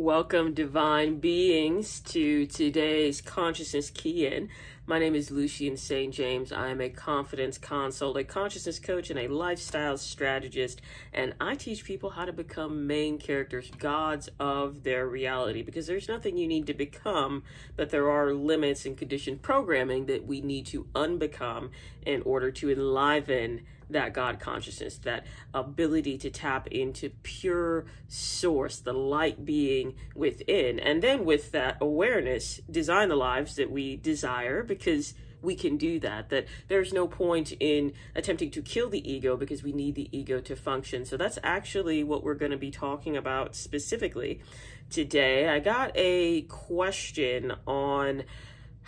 Welcome, divine beings, to today's Consciousness Key In. My name is Lucien St. James. I am a confidence consult, a consciousness coach, and a lifestyle strategist. And I teach people how to become main characters, gods of their reality, because there's nothing you need to become, but there are limits and conditioned programming that we need to unbecome in order to enliven that God consciousness, that ability to tap into pure source, the light being within. And then with that awareness, design the lives that we desire because we can do that. That there's no point in attempting to kill the ego because we need the ego to function. So that's actually what we're going to be talking about specifically today. I got a question on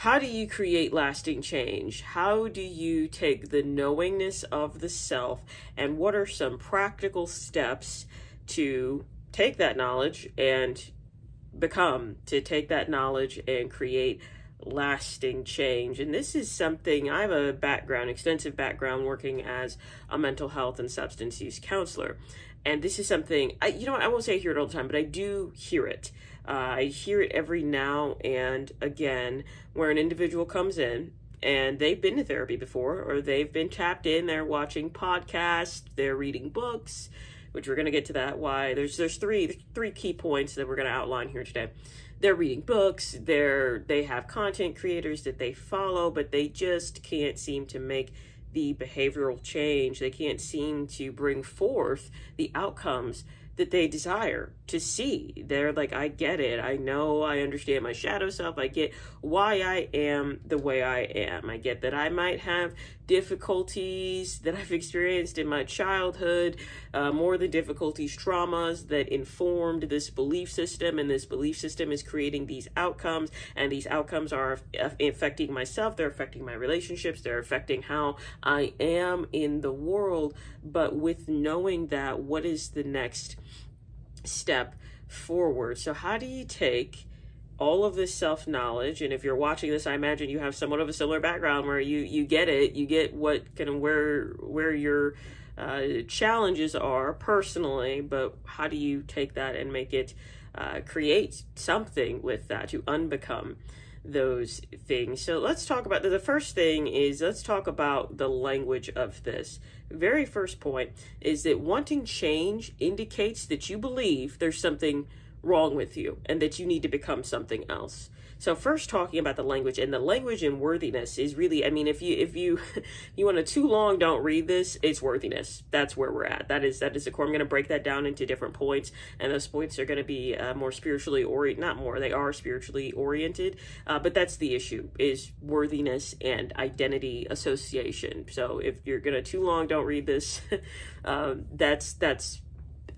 how do you create lasting change? How do you take the knowingness of the self and what are some practical steps to take that knowledge and become, to take that knowledge and create lasting change? And this is something I have a background, extensive background working as a mental health and substance use counselor. And this is something I, you know, I won't say I hear it all the time, but I do hear it uh, I hear it every now and again where an individual comes in and they've been to therapy before or they've been tapped in, they're watching podcasts, they're reading books, which we're going to get to that why there's there's three three key points that we're going to outline here today. They're reading books, they're they have content creators that they follow, but they just can't seem to make the behavioral change. They can't seem to bring forth the outcomes that they desire to see. They're like, I get it. I know. I understand my shadow self. I get why I am the way I am. I get that I might have difficulties that I've experienced in my childhood, uh, more than difficulties, traumas that informed this belief system. And this belief system is creating these outcomes. And these outcomes are affecting myself. They're affecting my relationships. They're affecting how I am in the world. But with knowing that, what is the next? step forward. So, how do you take all of this self knowledge? And if you're watching this, I imagine you have somewhat of a similar background where you you get it, you get what kind of where where your uh, challenges are personally, but how do you take that and make it uh, create something with that to unbecome? those things. So let's talk about the first thing is let's talk about the language of this. Very first point is that wanting change indicates that you believe there's something wrong with you and that you need to become something else. So first talking about the language and the language and worthiness is really I mean if you if you you want to too long don't read this it's worthiness. That's where we're at. That is that is the core. I'm going to break that down into different points and those points are going to be uh, more spiritually or not more they are spiritually oriented uh, but that's the issue is worthiness and identity association. So if you're going to too long don't read this um, that's that's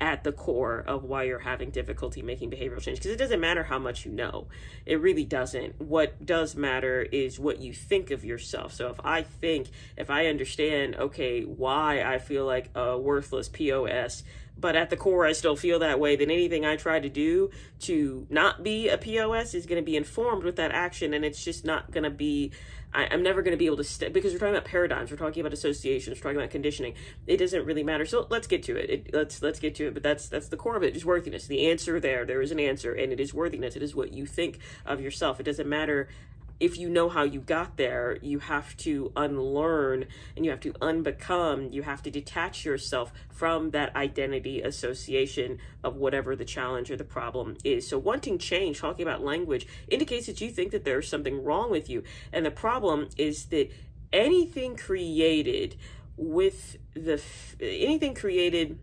at the core of why you're having difficulty making behavioral change because it doesn't matter how much you know. It really doesn't. What does matter is what you think of yourself. So if i think if i understand okay why i feel like a worthless pos but at the core I still feel that way, then anything I try to do to not be a POS is going to be informed with that action, and it's just not going to be I, am never going to be able to stay because we're talking about paradigms, we're talking about associations, we're talking about conditioning. It doesn't really matter. So let's get to it. it. Let's let's get to it. But that's that's the core of it. Is worthiness. The answer there. There is an answer, and it is worthiness. It is what you think of yourself. It doesn't matter if you know how you got there, you have to unlearn and you have to unbecome, you have to detach yourself from that identity association of whatever the challenge or the problem is. So, wanting change, talking about language, indicates that you think that there's something wrong with you. And the problem is that anything created with the anything created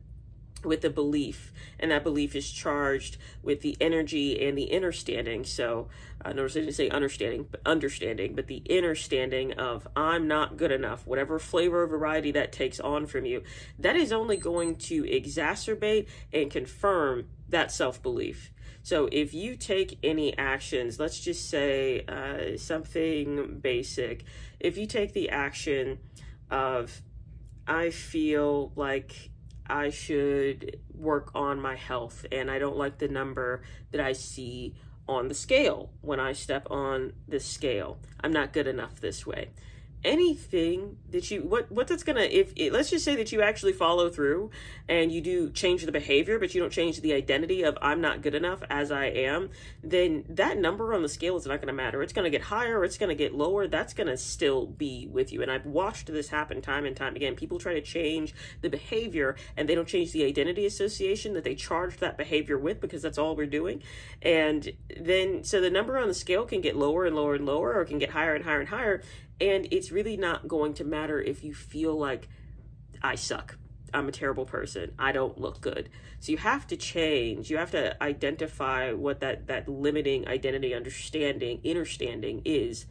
with the belief and that belief is charged with the energy and the understanding so uh, notice i didn't say understanding but understanding but the understanding of i'm not good enough whatever flavor or variety that takes on from you that is only going to exacerbate and confirm that self-belief. So if you take any actions let's just say uh, something basic. If you take the action of i feel like I should work on my health and I don't like the number that I see on the scale when I step on this scale. I'm not good enough this way. Anything that you what what that's gonna if it, let's just say that you actually follow through and you do change the behavior but you don't change the identity of i'm not good enough as i am then that number on the scale is not to matter. It's to get higher it's to get lower that's to still be with you. And i've watched this happen time and time again. People try to change the behavior and they don't change the identity association that they charged that behavior with because that's all we're doing. And then so the number on the scale can get lower and lower and lower or can get higher and higher and higher and it's really not going to matter if you feel like I suck. I'm a terrible person. I don't look good. So you have to change. You have to identify what that that limiting identity understanding, understanding is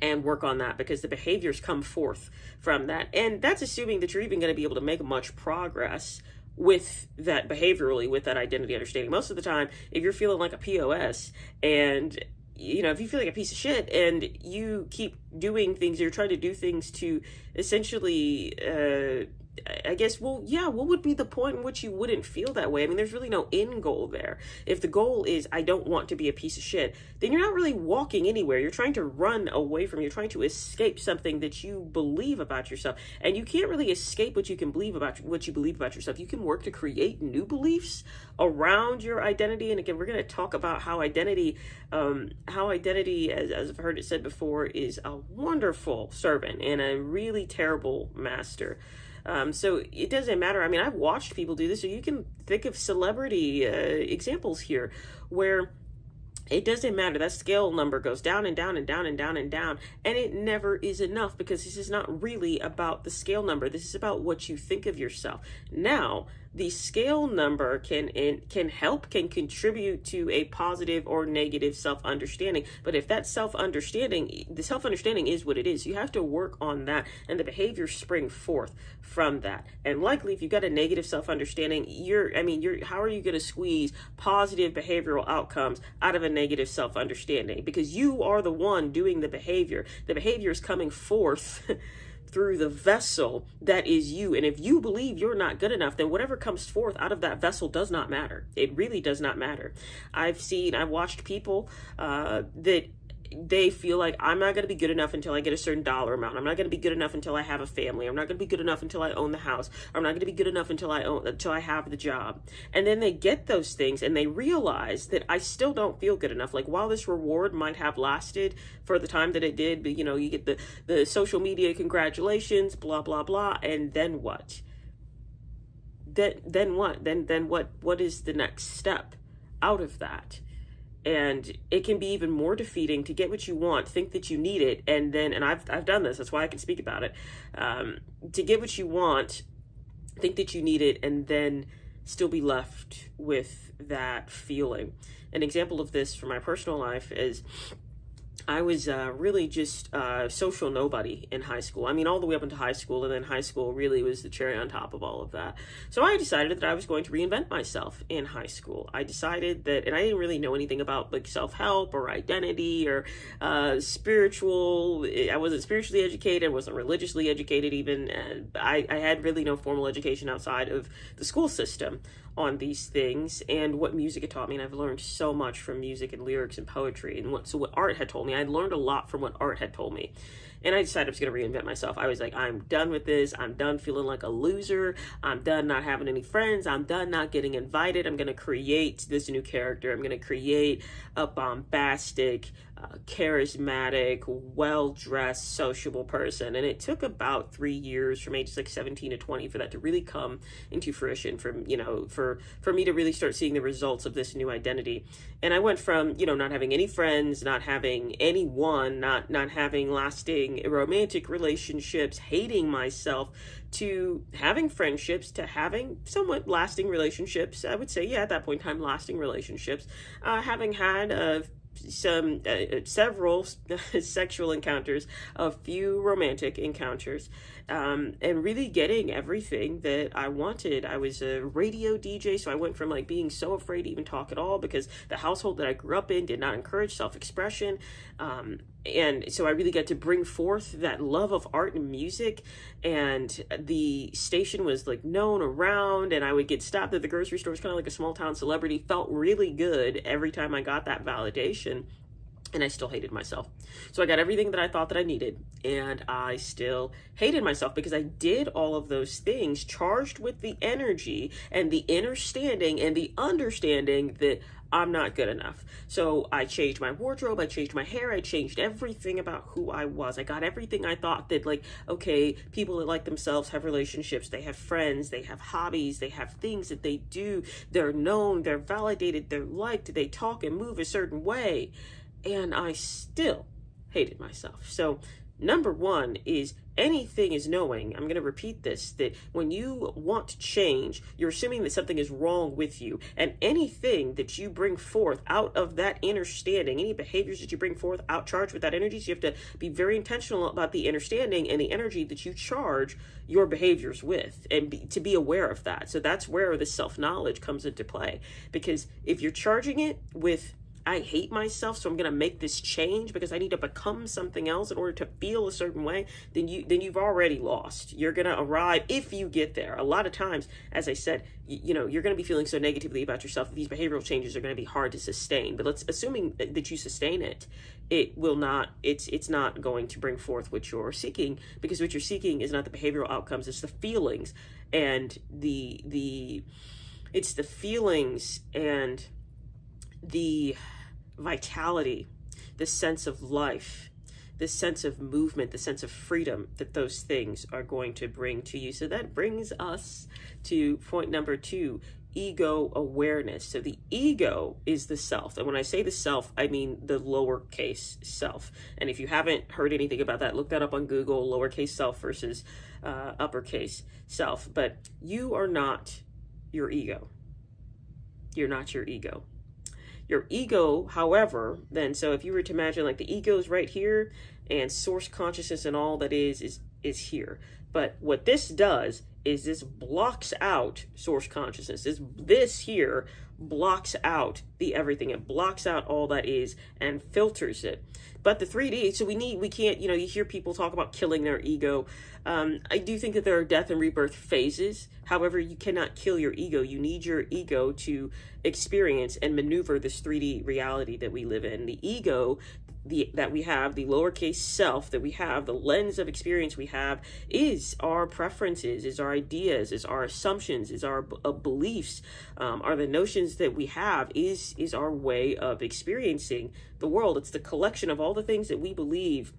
and work on that because the behaviors come forth from that. And that's assuming that you're even going to be able to make much progress with that behaviorally with that identity understanding. Most of the time, if you're feeling like a POS and you know, if you feel like a piece of shit and you keep doing things, you're trying to do things to essentially uh, I guess, well, yeah, what would be the point in which you wouldn't feel that way? I mean, there's really no end goal there. If the goal is, I don't want to be a piece of shit, then you're not really walking anywhere. You're trying to run away from, you're trying to escape something that you believe about yourself. And you can't really escape what you can believe about what you believe about yourself. You can work to create new beliefs around your identity. And again, we're going to talk about how identity, um, how identity, as, as I've heard it said before, is a wonderful servant and a really terrible master. Um, so it doesn't matter. I mean, I've watched people do this, so you can think of celebrity uh, examples here where it doesn't matter. That scale number goes down and down and down and down and down. And it never is enough because this is not really about the scale number. This is about what you think of yourself. Now, the scale number can in, can help can contribute to a positive or negative self-understanding. But if that self-understanding the self-understanding is what it is you have to work on that and the behaviors spring forth from that. And likely if you've got a negative self-understanding you're i mean you're how are you going to squeeze positive behavioral outcomes out of a negative self-understanding? Because you are the one doing the behavior. The behavior is coming forth through the vessel that is you. And if you believe you're not good enough, then whatever comes forth out of that vessel does not matter. It really does not matter. I've seen, I've watched people uh, that they feel like I'm not going to be good enough until I get a certain dollar amount. I'm not going to be good enough until I have a family. I'm not going to be good enough until I own the house. I'm not going to be good enough until I own until I have the job. And then they get those things and they realize that I still don't feel good enough. Like while this reward might have lasted for the time that it did, but you know, you get the the social media congratulations, blah blah blah, and then what? Then then what? Then then what what is the next step out of that? And it can be even more defeating to get what you want think that you need it and then and i've, I've done this that's why i can speak about it um, to get what you want think that you need it and then still be left with that feeling. An example of this from my personal life is I was uh, really just uh, social nobody in high school. I mean, all the way up into high school, and then high school really was the cherry on top of all of that. So I decided that I was going to reinvent myself in high school. I decided that, and I didn't really know anything about like self help or identity or uh, spiritual. I wasn't spiritually educated. Wasn't religiously educated. Even I, I had really no formal education outside of the school system on these things and what music had taught me and I've learned so much from music and lyrics and poetry and what so what art had told me I learned a lot from what art had told me and I decided I was going to reinvent myself. I was like, I'm done with this. I'm done feeling like a loser. I'm done not having any friends. I'm done not getting invited. I'm going to create this new character. I'm going to create a bombastic, uh, charismatic, well dressed, sociable person. And it took about three years from ages like 17 to 20 for that to really come into fruition, from, you know, for, for me to really start seeing the results of this new identity. And I went from, you know, not having any friends, not having anyone, not, not having lasting romantic relationships, hating myself, to having friendships, to having somewhat lasting relationships. I would say, yeah, at that point in time, lasting relationships. Uh, having had uh, some uh, uh several sexual encounters, a few romantic encounters, um, and really getting everything that I wanted. I was a radio DJ, so I went from like being so afraid to even talk at all because the household that I grew up in did not encourage self expression. Um, and so I really got to bring forth that love of art and music. And the station was like known around, and I would get stopped at the grocery store. It was kind of like a small town celebrity. Felt really good every time I got that validation and I still hated myself. So I got everything that I thought that I needed, and I still hated myself because I did all of those things charged with the energy and the understanding and the understanding that I'm not good enough. So I changed my wardrobe, I changed my hair, I changed everything about who I was. I got everything I thought that, like, okay, people that like themselves have relationships, they have friends, they have hobbies, they have things that they do, they're known, they're validated, they're liked, they talk and move a certain way and I still hated myself. So, number one is anything is knowing. I'm going to repeat this that when you want to change, you're assuming that something is wrong with you. And anything that you bring forth out of that understanding, any behaviors that you bring forth out charged with that energy, so you have to be very intentional about the understanding and the energy that you charge your behaviors with and be, to be aware of that. So, that's where the self knowledge comes into play. Because if you're charging it with I hate myself, so I'm gonna make this change because I need to become something else in order to feel a certain way, then you then you've already lost. You're gonna arrive if you get there. A lot of times, as I said, you, you know, you're gonna be feeling so negatively about yourself these behavioral changes are gonna be hard to sustain. But let's assuming that you sustain it, it will not it's it's not going to bring forth what you're seeking because what you're seeking is not the behavioral outcomes, it's the feelings and the the it's the feelings and the vitality, the sense of life, the sense of movement, the sense of freedom that those things are going to bring to you. So that brings us to point number two ego awareness. So the ego is the self. And when I say the self, I mean the lowercase self. And if you haven't heard anything about that, look that up on Google lowercase self versus uh, uppercase self. But you are not your ego. You're not your ego. Your ego, however, then so if you were to imagine like the ego is right here and source consciousness and all that is is is here. But what this does is this blocks out source consciousness. This this here blocks out the everything. It blocks out all that is and filters it. But the 3D, so we need, we can't, you know, you hear people talk about killing their ego. Um, I do think that there are death and rebirth phases. However, you cannot kill your ego. You need your ego to experience and maneuver this 3D reality that we live in. The ego the that we have, the lowercase self that we have, the lens of experience we have is our preferences, is our ideas, is our assumptions, is our uh, beliefs, um, are the notions that we have, is is our way of experiencing the world. It's the collection of all the things that we believe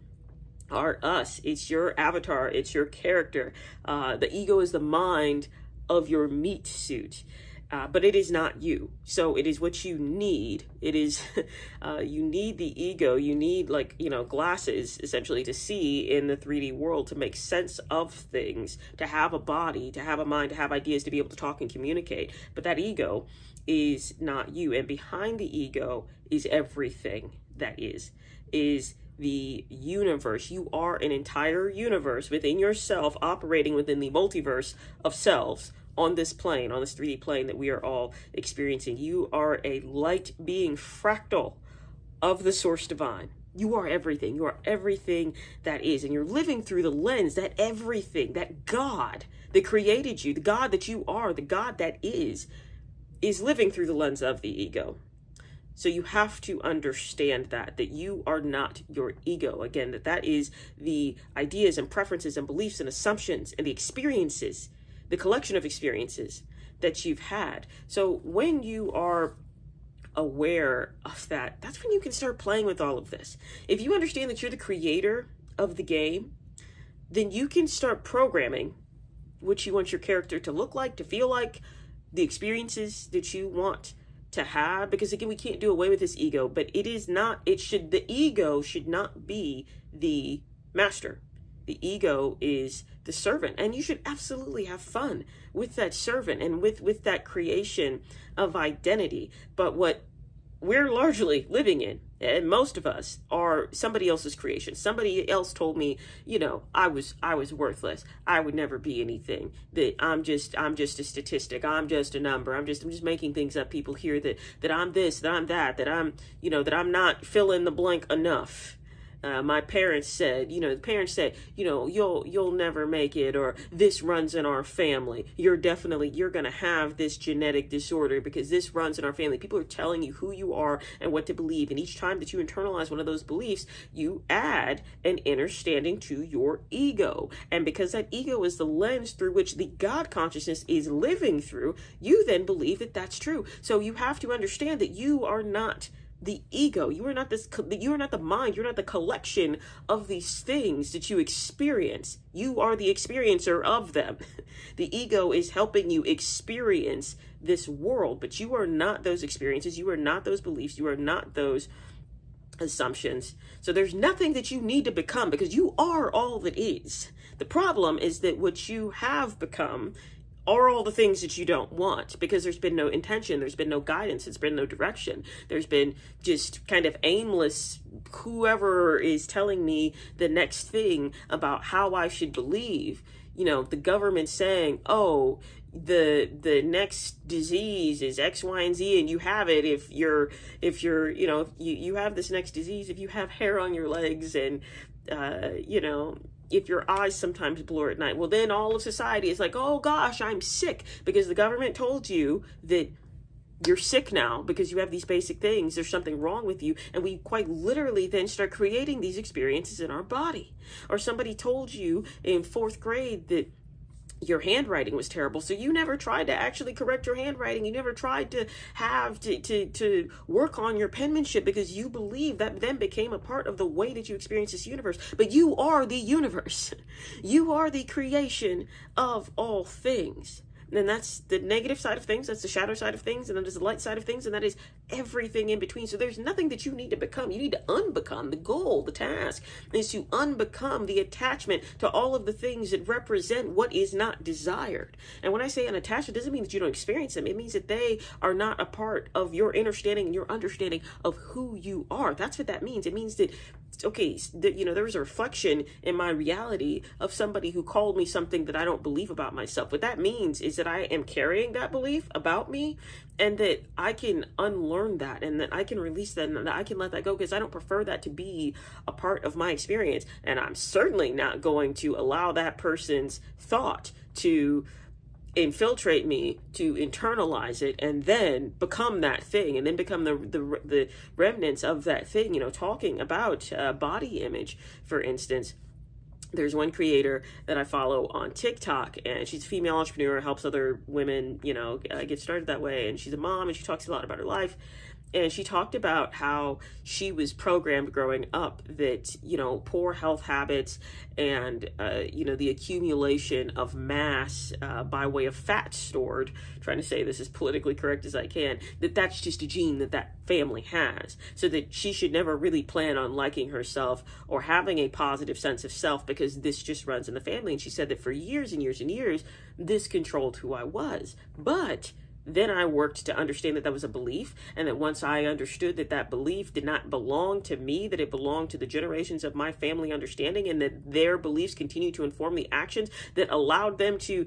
are us. It's your avatar. It's your character. Uh, the ego is the mind of your meat suit uh, but it is not you. So it is what you need. It is, uh, you need the ego. You need like, you know, glasses essentially to see in the 3D world to make sense of things, to have a body, to have a mind, to have ideas, to be able to talk and communicate. But that ego is not you. And behind the ego is everything that is, is the universe. You are an entire universe within yourself operating within the multiverse of selves on this plane, on this 3D plane that we are all experiencing. You are a light being fractal of the source divine. You are everything. You are everything that is. And you're living through the lens that everything, that God that created you, the God that you are, the God that is, is living through the lens of the ego. So you have to understand that that you are not your ego. Again, that that is the ideas and preferences and beliefs and assumptions and the experiences the collection of experiences that you've had. So when you are aware of that, that's when you can start playing with all of this. If you understand that you're the creator of the game, then you can start programming what you want your character to look like, to feel like, the experiences that you want to have because again we can't do away with this ego but it is not it should the ego should not be the master the ego is the servant. And you should absolutely have fun with that servant and with with that creation of identity. But what we're largely living in and most of us are somebody else's creation. Somebody else told me you know i was i was worthless. I would never be anything. That i'm just i'm just a statistic. I'm just a number. I'm just i'm just making things up. People hear that that i'm this that i'm that that i'm you know that i'm not fill in the blank enough uh, my parents said, you know, the parents said, you know, you'll you'll never make it, or this runs in our family. You're definitely you're gonna have this genetic disorder because this runs in our family. People are telling you who you are and what to believe, and each time that you internalize one of those beliefs, you add an understanding to your ego, and because that ego is the lens through which the God consciousness is living through, you then believe that that's true. So you have to understand that you are not the ego. You are not this you are not the mind, you're not the collection of these things that you experience. You are the experiencer of them. The ego is helping you experience this world, but you are not those experiences, you are not those beliefs, you are not those assumptions. So there's nothing that you need to become because you are all that is. The problem is that what you have become are all the things that you don't want because there's been no intention, there's been no guidance, there's been no direction. There's been just kind of aimless whoever is telling me the next thing about how I should believe. You know, the government saying, "Oh, the the next disease is X, Y, and Z, and you have it if you're if you're you know you you have this next disease if you have hair on your legs and uh, you know if your eyes sometimes blur at night. Well, then all of society is like, oh gosh, I'm sick because the government told you that you're sick now because you have these basic things. There's something wrong with you. And we quite literally then start creating these experiences in our body. Or somebody told you in fourth grade that your handwriting was terrible so you never tried to actually correct your handwriting. You never tried to have to, to to work on your penmanship because you believe that then became a part of the way that you experience this universe. But you are the universe. You are the creation of all things and that's the negative side of things, that's the shadow side of things, and then there's the light side of things, and that is everything in between. So there's nothing that you need to become. You need to unbecome. The goal, the task, is to unbecome the attachment to all of the things that represent what is not desired. And when I say unattached, it doesn't mean that you don't experience them. It means that they are not a part of your understanding and your understanding of who you are. That's what that means. It means that okay, that you know, there was a reflection in my reality of somebody who called me something that I don't believe about myself. What that means is that I am carrying that belief about me and that I can unlearn that and that I can release that and that I can let that go because I don't prefer that to be a part of my experience. And I'm certainly not going to allow that person's thought to infiltrate me to internalize it and then become that thing and then become the the, the remnants of that thing you know talking about uh, body image for instance there's one creator that I follow on TikTok, and she's a female entrepreneur, helps other women, you know, uh, get started that way. And she's a mom, and she talks a lot about her life and she talked about how she was programmed growing up that you know poor health habits and uh, you know the accumulation of mass uh, by way of fat stored trying to say this as politically correct as i can that that's just a gene that that family has. So that she should never really plan on liking herself or having a positive sense of self because this just runs in the family. And she said that for years and years and years this controlled who i was. But then I worked to understand that that was a belief, and that once I understood that that belief did not belong to me, that it belonged to the generations of my family understanding, and that their beliefs continue to inform the actions that allowed them to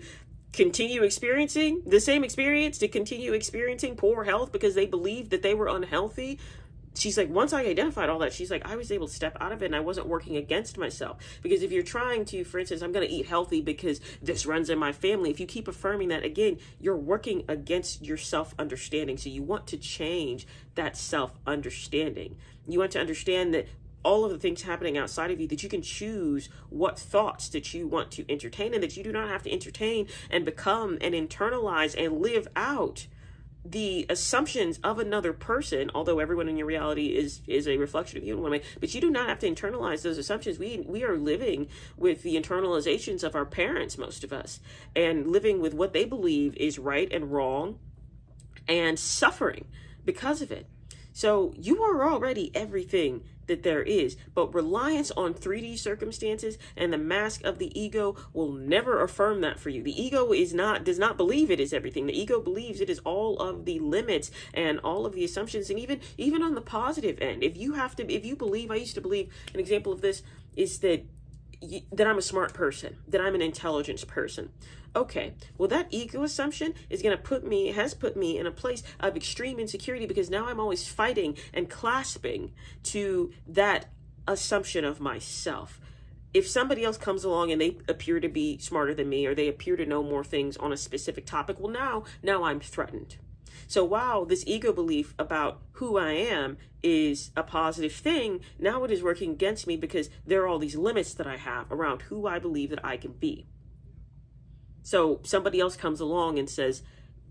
continue experiencing the same experience, to continue experiencing poor health because they believed that they were unhealthy, she's like once i identified all that she's like i was able to step out of it and i wasn't working against myself. Because if you're trying to for instance i'm going to eat healthy because this runs in my family. If you keep affirming that again you're working against your self understanding so you want to change that self understanding you want to understand that all of the things happening outside of you that you can choose what thoughts that you want to entertain and that you do not have to entertain and become and internalize and live out the assumptions of another person, although everyone in your reality is is a reflection of you in one way, but you do not have to internalize those assumptions. We we are living with the internalizations of our parents, most of us, and living with what they believe is right and wrong, and suffering because of it. So you are already everything that there is, but reliance on 3D circumstances and the mask of the ego will never affirm that for you. The ego is not does not believe it is everything. The ego believes it is all of the limits and all of the assumptions and even even on the positive end. If you have to if you believe I used to believe an example of this is that that I'm a smart person, that I'm an intelligence person. Okay, well, that ego assumption is going to put me, has put me in a place of extreme insecurity because now I'm always fighting and clasping to that assumption of myself. If somebody else comes along and they appear to be smarter than me or they appear to know more things on a specific topic, well now now I'm threatened. So while this ego belief about who I am is a positive thing, now it is working against me because there are all these limits that I have around who I believe that I can be. So somebody else comes along and says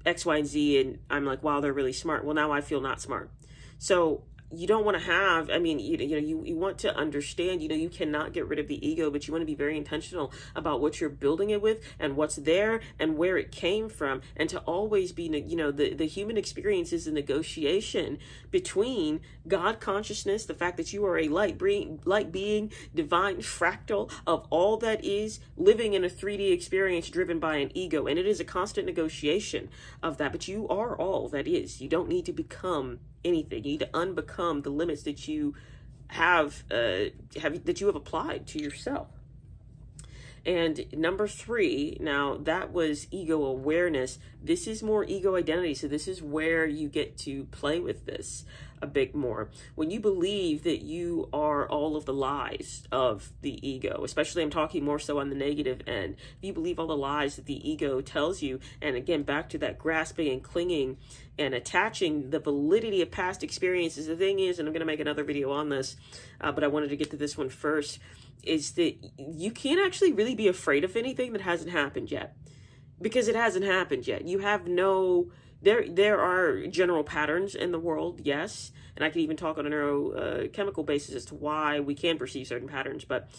X, Y, and Z, and I'm like, wow, they're really smart. Well, now I feel not smart. So you don't want to have i mean you, you know you, you want to understand you know you cannot get rid of the ego but you want to be very intentional about what you're building it with and what's there and where it came from and to always be you know the, the human experience is a negotiation between god consciousness the fact that you are a light being light being divine fractal of all that is living in a 3d experience driven by an ego and it is a constant negotiation of that but you are all that is. You don't need to become anything. You need to unbecome the limits that you have uh, have that you have applied to yourself. And number three, now that was ego awareness. This is more ego identity. So this is where you get to play with this a bit more. When you believe that you are all of the lies of the ego, especially I'm talking more so on the negative end, if you believe all the lies that the ego tells you, and again, back to that grasping and clinging and attaching the validity of past experiences, the thing is, and I'm going to make another video on this, uh, but I wanted to get to this one first is that you can't actually really be afraid of anything that hasn't happened yet because it hasn't happened yet. You have no there there are general patterns in the world, yes, and I can even talk on a neurochemical uh, basis as to why we can perceive certain patterns, but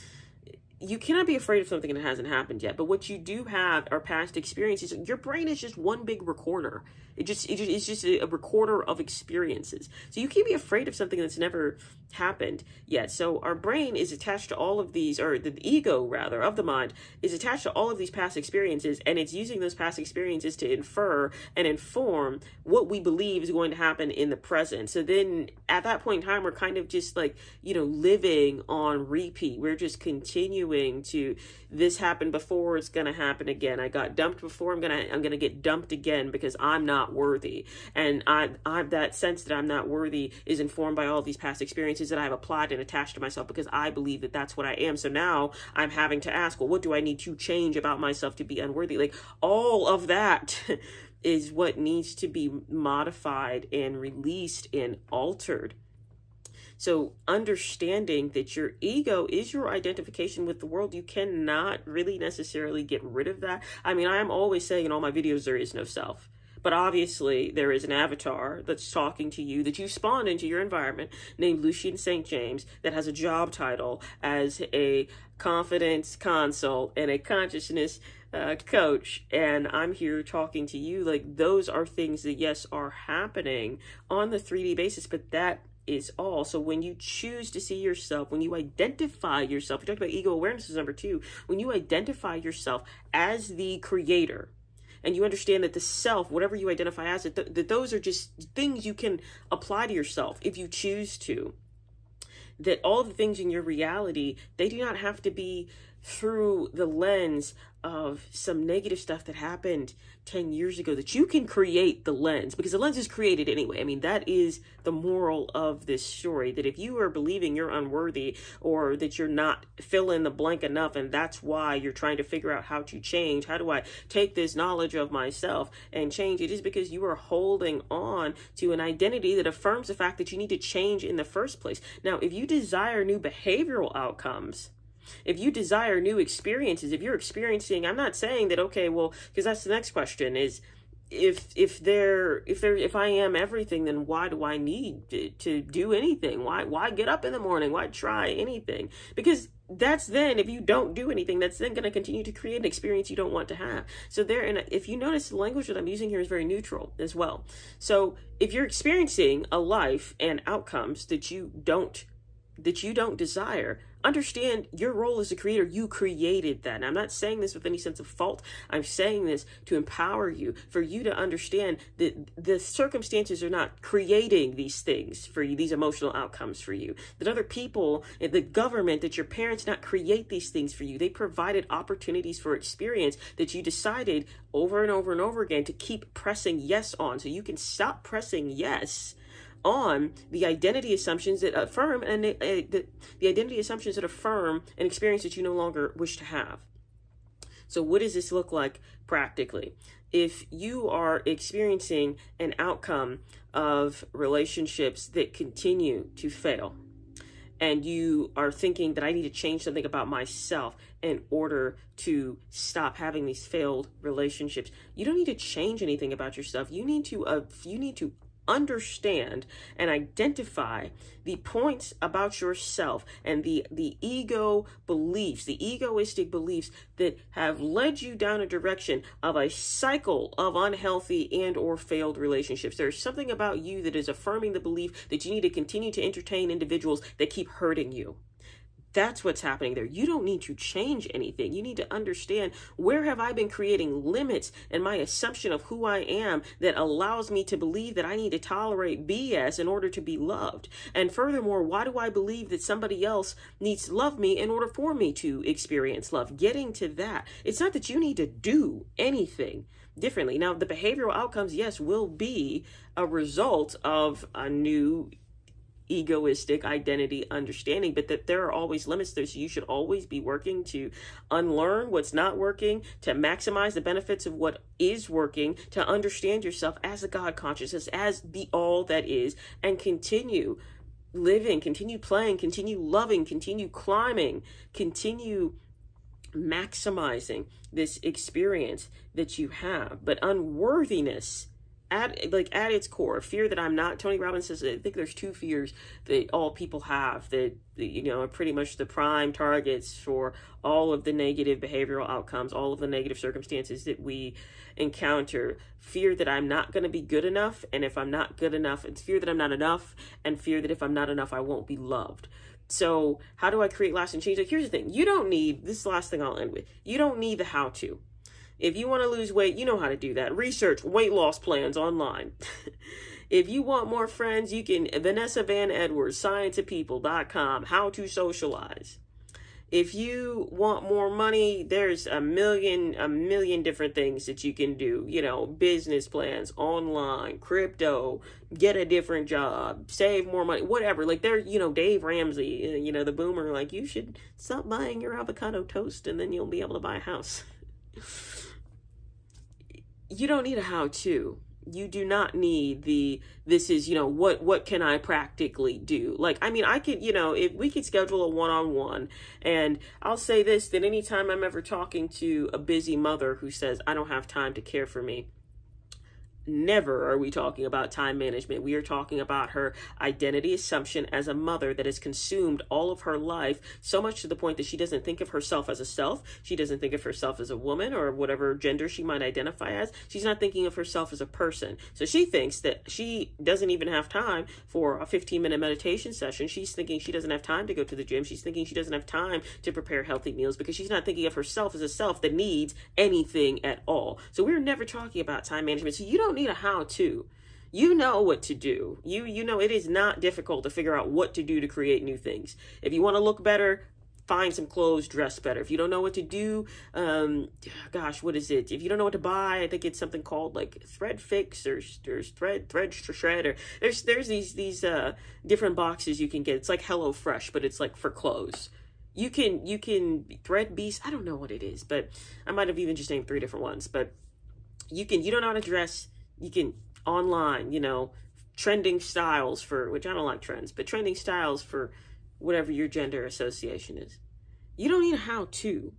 you cannot be afraid of something that hasn't happened yet. But what you do have are past experiences. Your brain is just one big recorder. It just, it just it's just a recorder of experiences. So you can't be afraid of something that's never happened yet. So our brain is attached to all of these, or the ego rather of the mind is attached to all of these past experiences, and it's using those past experiences to infer and inform what we believe is going to happen in the present. So then at that point in time, we're kind of just like you know living on repeat. We're just continuing to this happened before, it's gonna happen again. I got dumped before, I'm gonna I'm gonna get dumped again because I'm not worthy, and I I that sense that I'm not worthy is informed by all these past experiences that I've applied and attached to myself because I believe that that's what I am. So now I'm having to ask, well, what do I need to change about myself to be unworthy? Like all of that is what needs to be modified and released and altered. So, understanding that your ego is your identification with the world, you cannot really necessarily get rid of that. I mean, I am always saying in all my videos, there is no self. But obviously, there is an avatar that's talking to you that you spawned into your environment named Lucien St. James that has a job title as a confidence consult and a consciousness uh, coach. And I'm here talking to you. Like, those are things that, yes, are happening on the 3D basis, but that is all. So when you choose to see yourself, when you identify yourself, we talked about ego awareness is number two. When you identify yourself as the creator, and you understand that the self, whatever you identify as, that, th- that those are just things you can apply to yourself if you choose to. That all the things in your reality, they do not have to be through the lens of some negative stuff that happened 10 years ago that you can create the lens because the lens is created anyway. I mean, that is the moral of this story that if you are believing you're unworthy or that you're not fill in the blank enough and that's why you're trying to figure out how to change, how do I take this knowledge of myself and change it is because you are holding on to an identity that affirms the fact that you need to change in the first place. Now, if you desire new behavioral outcomes, if you desire new experiences, if you're experiencing, I'm not saying that okay, well, because that's the next question is if if there if there if I am everything, then why do I need to, to do anything? Why why get up in the morning? Why try anything? Because that's then if you don't do anything, that's then going to continue to create an experience you don't want to have. So there, and if you notice, the language that I'm using here is very neutral as well. So if you're experiencing a life and outcomes that you don't that you don't desire, understand your role as a creator. You created that. And I'm not saying this with any sense of fault. I'm saying this to empower you, for you to understand that the circumstances are not creating these things for you, these emotional outcomes for you. That other people, eh, the government, that your parents not create these things for you. They provided opportunities for experience that you decided over and over and over again to keep pressing yes on. So you can stop pressing yes on the identity assumptions that affirm and uh, the, the identity assumptions that affirm an experience that you no longer wish to have. So, what does this look like practically? If you are experiencing an outcome of relationships that continue to fail, and you are thinking that I need to change something about myself in order to stop having these failed relationships, you don't need to change anything about yourself. You need to uh, you need to understand and identify the points about yourself and the the ego beliefs the egoistic beliefs that have led you down a direction of a cycle of unhealthy and or failed relationships. There's something about you that is affirming the belief that you need to continue to entertain individuals that keep hurting you that's what's happening there. You don't need to change anything. You need to understand where have I been creating limits and my assumption of who I am that allows me to believe that I need to tolerate BS in order to be loved. And furthermore, why do I believe that somebody else needs to love me in order for me to experience love? Getting to that. It's not that you need to do anything differently. Now, the behavioral outcomes, yes, will be a result of a new egoistic identity understanding, but that there are always limits there. So you should always be working to unlearn what's not working, to maximize the benefits of what is working, to understand yourself as a God consciousness, as the all that is, and continue living, continue playing, continue loving, continue climbing, continue maximizing this experience that you have. But unworthiness at like at its core, fear that I'm not. Tony Robbins says I think there's two fears that all people have that you know are pretty much the prime targets for all of the negative behavioral outcomes, all of the negative circumstances that we encounter. Fear that I'm not going to be good enough, and if I'm not good enough, it's fear that I'm not enough, and fear that if I'm not enough, I won't be loved. So, how do I create lasting change? Like, here's the thing: you don't need this. last thing I'll end with. You don't need the how to if you want to lose weight, you know how to do that. Research weight loss plans online. if you want more friends, you can Vanessa Van Edwards, scienceofpeople.com, how to socialize. If you want more money, there's a million a million different things that you can do. You know, business plans, online, crypto, get a different job, save more money, whatever. Like there, you know, Dave Ramsey, uh, you know, the boomer like you should stop buying your avocado toast and then you'll be able to buy a house. you don't need a how to. You do not need the this is you know what what can i practically do? Like i mean i could you know if we could schedule a one-on-one and i'll say this that anytime i'm ever talking to a busy mother who says i don't have time to care for me Never are we talking about time management. We are talking about her identity assumption as a mother that has consumed all of her life, so much to the point that she doesn't think of herself as a self. She doesn't think of herself as a woman or whatever gender she might identify as. She's not thinking of herself as a person. So she thinks that she doesn't even have time for a 15 minute meditation session. She's thinking she doesn't have time to go to the gym. She's thinking she doesn't have time to prepare healthy meals because she's not thinking of herself as a self that needs anything at all. So we're never talking about time management. So you don't don't need a how to. You know what to do. You you know it is not difficult to figure out what to do to create new things. If you want to look better, find some clothes, dress better. If you don't know what to do, um, gosh, what is it? If you don't know what to buy, I think it's something called like Thread Fix or there's Thread Thread Shred or there's there's these these uh different boxes you can get. It's like Hello Fresh, but it's like for clothes. You can you can Thread Beast. I don't know what it is, but I might have even just named three different ones. But you can you don't know how to dress you can online, you know, trending styles for which I don't like trends, but trending styles for whatever your gender association is. You don't need a how to.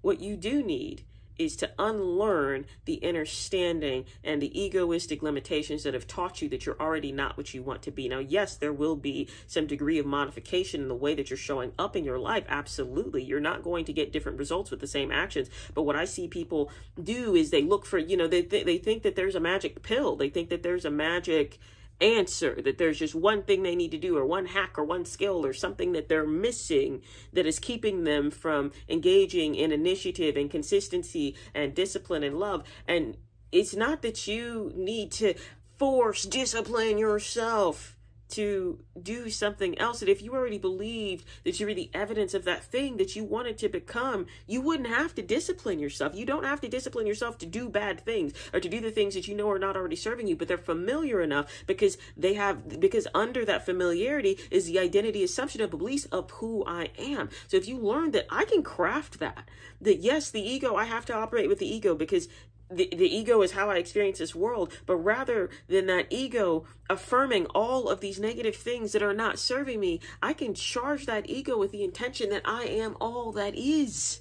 What you do need is to unlearn the understanding and the egoistic limitations that have taught you that you're already not what you want to be. Now, yes, there will be some degree of modification in the way that you're showing up in your life. Absolutely. You're not going to get different results with the same actions. But what I see people do is they look for, you know, they, th- they think that there's a magic pill. They think that there's a magic answer that there's just one thing they need to do or one hack or one skill or something that they're missing that is keeping them from engaging in initiative and consistency and discipline and love. And it's not that you need to force discipline yourself to do something else that if you already believed that you were the evidence of that thing that you wanted to become, you wouldn't have to discipline yourself. You don't have to discipline yourself to do bad things or to do the things that you know are not already serving you, but they're familiar enough because they have, because under that familiarity is the identity assumption of beliefs of who I am. So if you learn that I can craft that, that yes, the ego, I have to operate with the ego because the, the ego is how I experience this world, but rather than that ego affirming all of these negative things that are not serving me, I can charge that ego with the intention that I am all that is.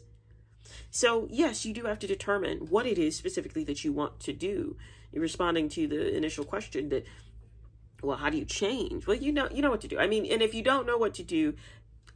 So, yes, you do have to determine what it is specifically that you want to do. You're responding to the initial question that well, how do you change? Well, you know, you know what to do. I mean, and if you don't know what to do,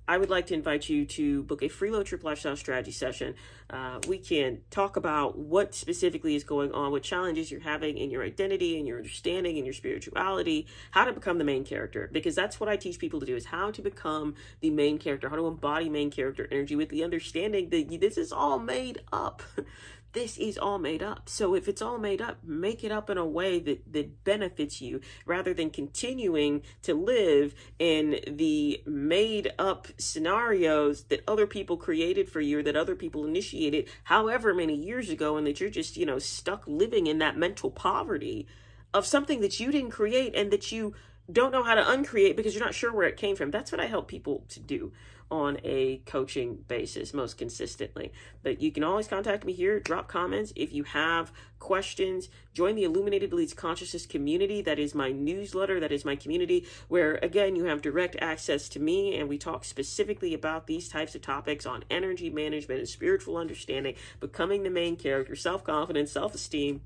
I would like to invite you to book a free low trip lifestyle strategy session. Uh, we can talk about what specifically is going on, what challenges you're having in your identity and your understanding and your spirituality, how to become the main character. Because that's what I teach people to do is how to become the main character, how to embody main character energy with the understanding that this is all made up. this is all made up. So if it's all made up, make it up in a way that, that benefits you rather than continuing to live in the made up scenarios that other people created for you or that other people initiated however many years ago and that you're just, you know, stuck living in that mental poverty of something that you didn't create and that you don't know how to uncreate because you're not sure where it came from. That's what I help people to do on a coaching basis most consistently. But you can always contact me here, drop comments if you have questions. Join the Illuminated Elites Consciousness community. That is my newsletter, that is my community, where again, you have direct access to me and we talk specifically about these types of topics on energy management and spiritual understanding, becoming the main character, self confidence, self esteem.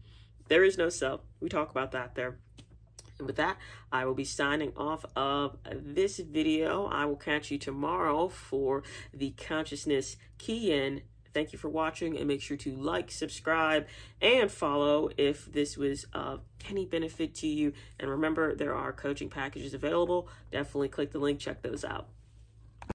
There is no self. We talk about that there. And with that, I will be signing off of this video. I will catch you tomorrow for the Consciousness Key In. Thank you for watching and make sure to like, subscribe, and follow if this was of any benefit to you. And remember, there are coaching packages available. Definitely click the link, check those out.